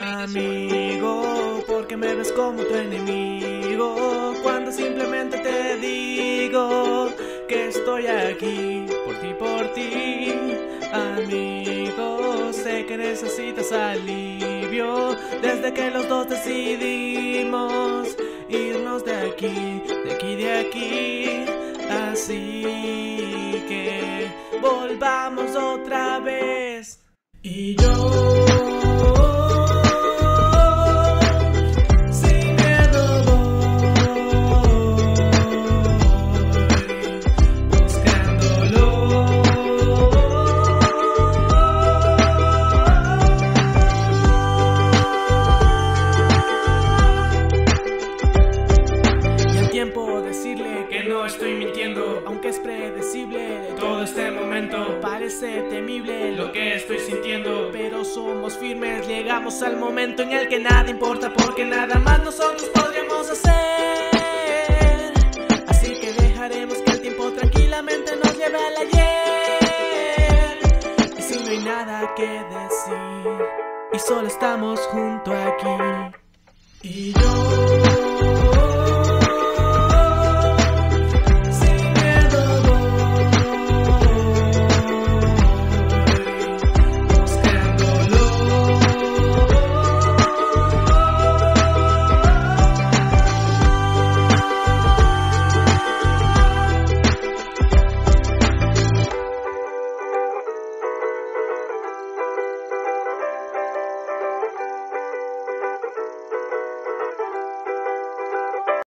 Amigo, porque me ves como tu enemigo cuando simplemente te digo que estoy aquí por ti, por ti. Amigo, sé que necesitas alivio desde que los dos decidimos irnos de aquí, de aquí, de aquí. Así que volvamos otra vez. Y yo aunque es predecible todo este momento. Parece temible lo que estoy sintiendo, pero somos firmes. Llegamos al momento en el que nada importa, porque nada más nosotros podríamos hacer. Así que dejaremos que el tiempo tranquilamente nos lleve al ayer. Y si no hay nada que decir, y solo estamos junto aquí. Y